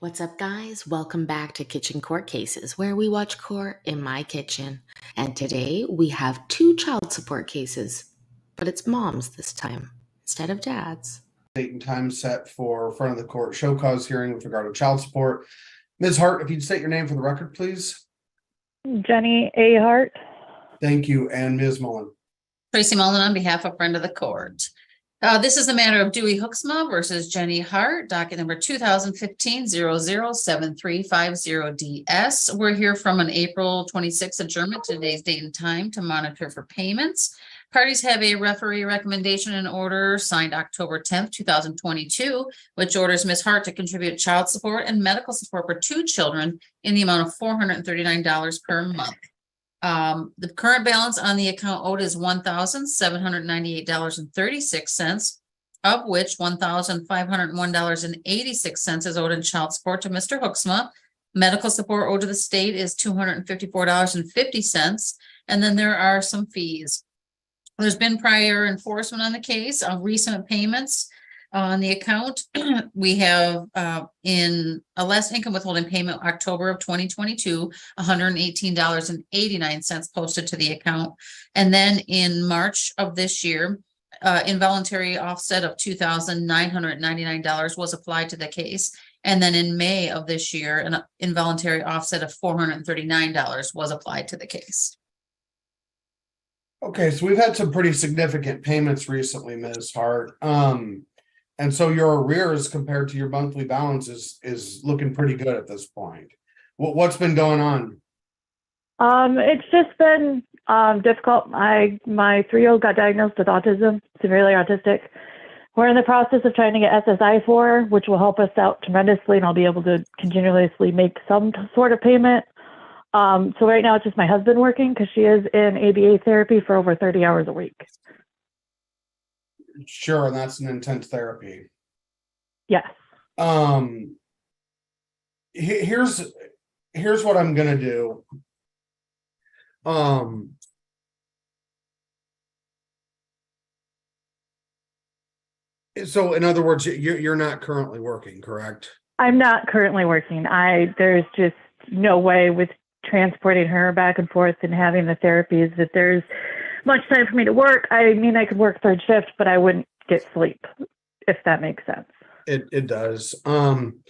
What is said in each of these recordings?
What's up, guys? Welcome back to Kitchen Court Cases, where we watch court in my kitchen. And today we have two child support cases, but it's moms this time instead of dads. date and time set for friend of the court show cause hearing with regard to child support. Ms. Hart, if you'd state your name for the record, please. Jenny A. Hart. Thank you, and Ms. Mullen. Tracy Mullen on behalf of friend of the court. Uh, this is the matter of Dewey Hooksma versus Jenny Hart, docket number 2015-007350DS. We're here from an April twenty-sixth adjournment to today's date and time to monitor for payments. Parties have a referee recommendation and order signed October tenth, two thousand twenty-two, which orders Ms. Hart to contribute child support and medical support for two children in the amount of four hundred and thirty-nine dollars per month. Um, the current balance on the account owed is one thousand seven hundred ninety-eight dollars and thirty-six cents. Of which one thousand five hundred one dollars and eighty-six cents is owed in child support to Mr. Hooksma. Medical support owed to the state is two hundred and fifty-four dollars and fifty cents, and then there are some fees. There's been prior enforcement on the case of recent payments on the account. We have uh in a less income withholding payment, October of 2022, $118.89 cents posted to the account. And then in March of this year, uh, involuntary offset of two thousand nine hundred ninety-nine dollars was applied to the case. And then in May of this year, an involuntary offset of four hundred and thirty-nine dollars was applied to the case. Okay, so we've had some pretty significant payments recently, Ms. Hart. Um, and so your arrears compared to your monthly balance is, is looking pretty good at this point. What, what's been going on? Um, it's just been um, difficult. My my three year old got diagnosed with autism, severely autistic. We're in the process of trying to get SSI for which will help us out tremendously, and I'll be able to continuously make some sort of payment. Um, so right now it's just my husband working because she is in ABA therapy for over 30 hours a week. Sure, and that's an intense therapy. Yes. Um. he- here's, here's what I'm gonna do. Um. So in other words, you're, you're not currently working, correct? I'm not currently working. I there's just no way with transporting her back and forth and having the therapies that there's much time for me to work. I mean, I could work third shift, but I wouldn't get sleep, if that makes sense. It, it does. Um,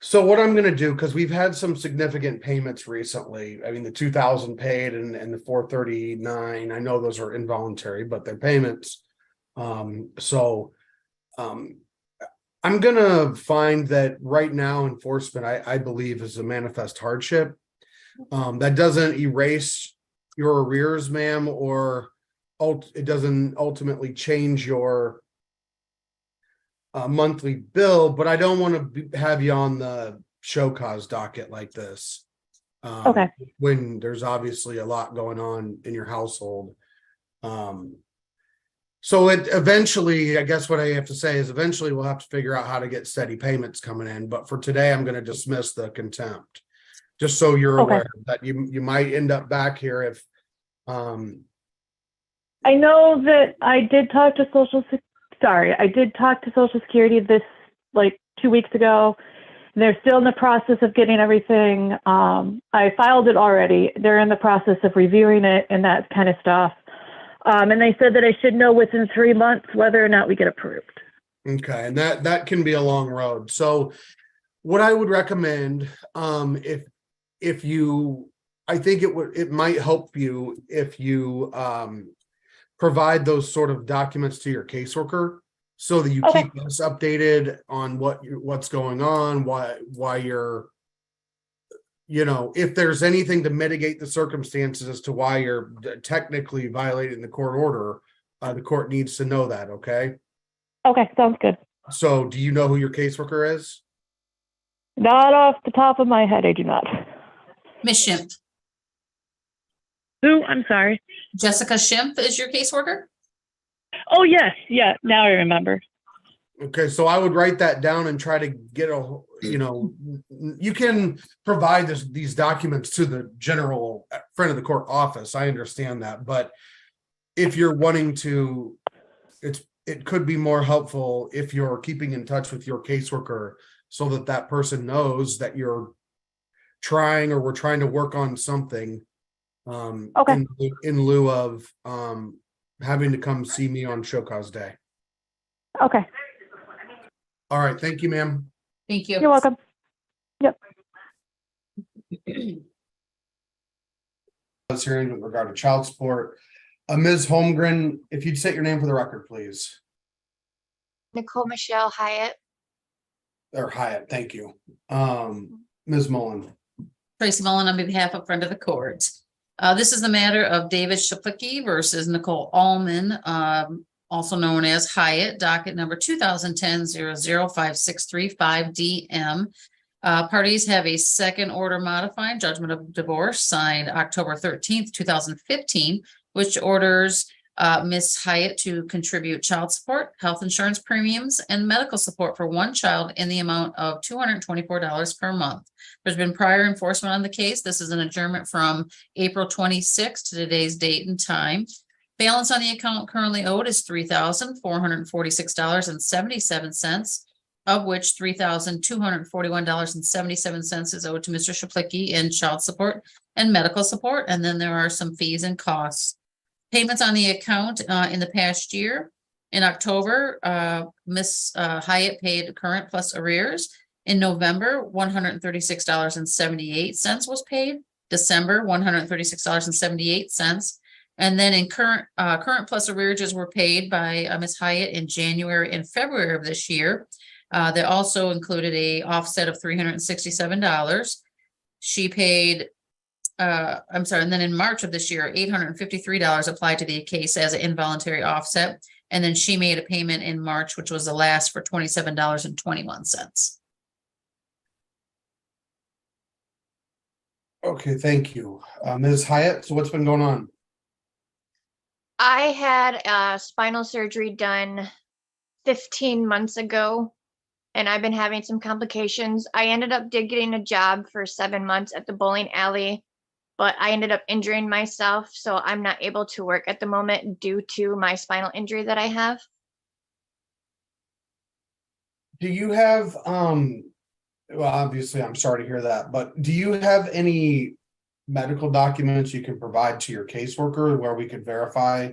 so what I'm gonna do, because we've had some significant payments recently, I mean, the two thousand paid and, and the four thirty-nine, I know those are involuntary, but they're payments. Um, so, um, I'm gonna find that right now enforcement, I, I believe is a manifest hardship. Um, that doesn't erase your arrears, ma'am, or ult- it doesn't ultimately change your uh, monthly bill, but I don't want to have you on the show cause docket like this. Um, Okay. When there's obviously a lot going on in your household. Um. So it eventually, I guess what I have to say is eventually we'll have to figure out how to get steady payments coming in, but for today, I'm gonna dismiss the contempt. Just so you're Okay. aware that you, you might end up back here if, um, I know that I did talk to Social. Sec- Sorry, I did talk to Social Security this like two weeks ago. They're still in the process of getting everything. Um, I filed it already. They're in the process of reviewing it and that kind of stuff. Um, and they said that I should know within three months whether or not we get approved. Okay, and that that can be a long road. So what I would recommend, um, if if you, I think it would, it might help you if you um provide those sort of documents to your caseworker so that you Okay. keep us updated on what you what's going on, why why you're you know, if there's anything to mitigate the circumstances as to why you're technically violating the court order, uh, the court needs to know that, okay? Okay, sounds good. So do you know who your caseworker is? Not off the top of my head, I do not. Ms. Schimpf, Who? I'm sorry. Jessica Schimpf is your caseworker? Oh, yes. Yeah, now I remember. Okay, so I would write that down and try to get a, you know, you can provide this, these documents to the general uh, friend of the court office. I understand that, but if you're wanting to, it's, it could be more helpful if you're keeping in touch with your caseworker so that that person knows that you're trying or we're trying to work on something. Um, Okay. in, in lieu of, um, having to come see me on show cause day. Okay, All right, thank you, ma'am. Thank you. you're welcome. This hearing with regard to child support. Uh, Ms. Holmgren, if you'd state your name for the record, please, Nicole Michelle Hyatt. or Hyatt, thank you. Um, Ms. Mullen. Tracy Mullen on behalf of friend of the court. Uh, this is the matter of David Shaplicki versus Nicole Allman, um, also known as Hyatt, docket number 2010-005635 DM. Uh, parties have a second order modifying judgment of divorce signed October thirteenth, two thousand fifteen, which orders uh, Ms. Hyatt to contribute child support, health insurance premiums, and medical support for one child in the amount of two hundred and twenty-four dollars per month. There's been prior enforcement on the case. This is an adjournment from April twenty-sixth to today's date and time. Balance on the account currently owed is three thousand four hundred forty-six dollars and seventy-seven cents, of which three thousand two hundred forty-one dollars and seventy-seven cents is owed to Mr. Shaplicki in child support and medical support, and then there are some fees and costs. Payments on the account uh, in the past year. In October, uh, Ms. uh, Hyatt paid current plus arrears. In November, one hundred and thirty-six dollars and seventy-eight cents was paid. December, one hundred and thirty-six dollars and seventy-eight cents. And then in current, uh, current plus arrearages were paid by uh, Ms. Hyatt in January and February of this year. Uh, they also included a offset of three hundred and sixty-seven dollars. She paid, uh, I'm sorry, and then in March of this year, eight hundred and fifty-three dollars applied to the case as an involuntary offset. And then she made a payment in March, which was the last for twenty-seven dollars and twenty-one cents. Okay, thank you. Uh, Ms. Hyatt, so what's been going on? I had uh, spinal surgery done 15 months ago, and I've been having some complications. I ended up did getting a job for seven months at the bowling alley, but I ended up injuring myself, so I'm not able to work at the moment due to my spinal injury that I have. Do you have, um, well, obviously, I'm sorry to hear that, but do you have any medical documents you can provide to your caseworker where we could verify?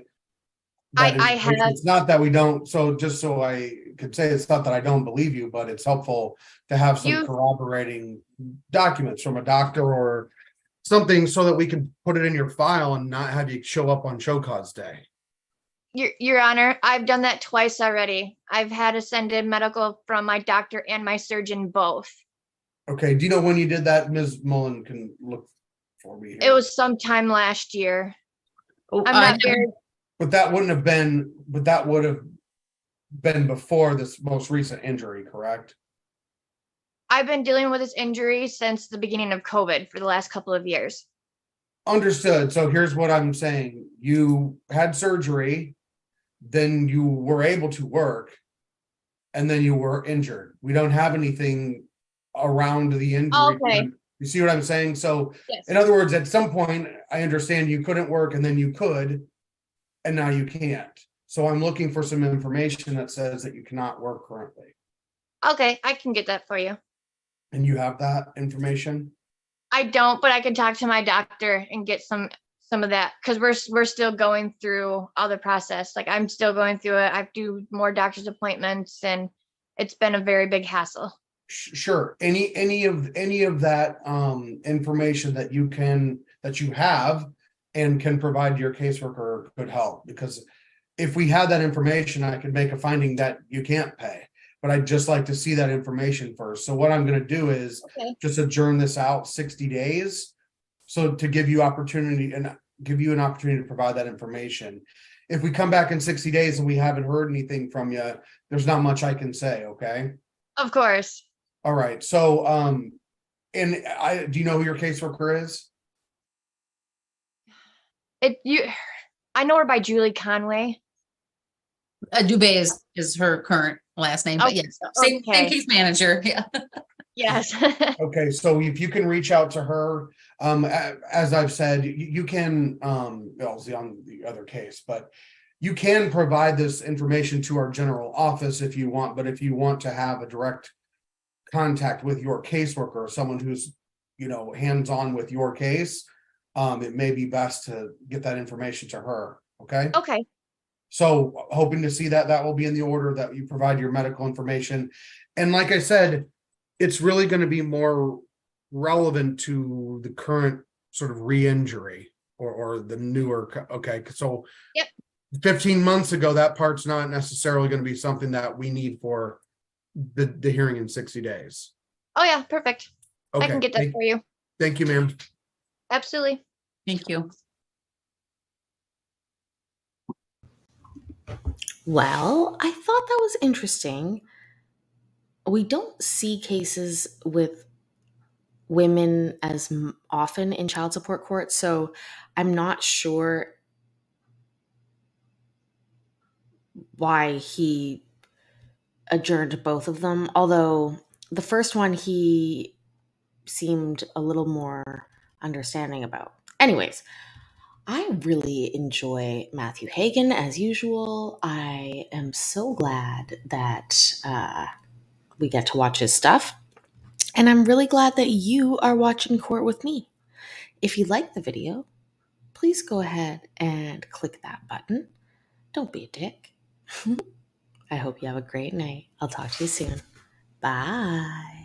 I- that I information? have- It's not that we don't, so just so I could say, it's not that I don't believe you, but it's helpful to have some You- corroborating documents from a doctor or something so that we can put it in your file and not have you show up on show cause day. Your, Your Honor, I've done that twice already. I've had to send in medical from my doctor and my surgeon both. Okay, do you know when you did that? Ms. Mullen can look for me. It here. was sometime last year. Oh, I'm I not very, But that wouldn't have been, but that would have been before this most recent injury, correct? I've been dealing with this injury since the beginning of COVID for the last couple of years. Understood. So here's what I'm saying. You had surgery, then you were able to work. And then you were injured. We don't have anything around the injury. Okay. You see what I'm saying? So Yes. in other words, at some point, I understand you couldn't work and then you could. And now you can't. So I'm looking for some information that says that you cannot work currently. Okay, I can get that for you. And you have that information? I don't, but I can talk to my doctor and get some some of that because we're we're still going through all the process. Like I'm still going through it. I do more doctor's appointments, and it's been a very big hassle. Sh- Sure, any, any of, any of that, um, information that you can, that you have. And can provide your caseworker could help, because if we had that information, I could make a finding that you can't pay. But I'd just like to see that information first, so what I'm gonna do is Okay. just adjourn this out sixty days. So to give you opportunity and give you an opportunity to provide that information. If we come back in sixty days and we haven't heard anything from you, there's not much I can say, okay? Of course, All right, so, um, and I, do you know who your caseworker is? it you. I know her by Julie Conway. Uh, Dubé is, is her current last name, but yes, same, same case manager, yeah. Yes. Okay, so if you can reach out to her, um, a- as I've said, you, you can, um, well, it's on the other case, but you can provide this information to our general office if you want, but if you want to have a direct contact with your caseworker, or someone who's, you know, hands-on with your case, um, it may be best to get that information to her, okay? Okay, So hoping to see that, that will be in the order that you provide your medical information. And like I said, it's really gonna be more relevant to the current sort of re-injury or, or the newer, co- okay, so. Yep. Fifteen months ago, that part's not necessarily gonna be something that we need for the, the hearing in sixty days. oh yeah, perfect. I Okay, can get that thank- for you. Thank you, ma'am. Absolutely. Thank you. Well, I thought that was interesting. We don't see cases with women as often in child support court, so I'm not sure why he adjourned both of them. Although the first one he seemed a little more understanding about. Anyways, I really enjoy Matthew Hagen as usual. I am so glad that uh, we get to watch his stuff. And I'm really glad that you are watching Court with me. If you like the video, please go ahead and click that button. Don't be a dick. I hope you have a great night. I'll talk to you soon. Bye.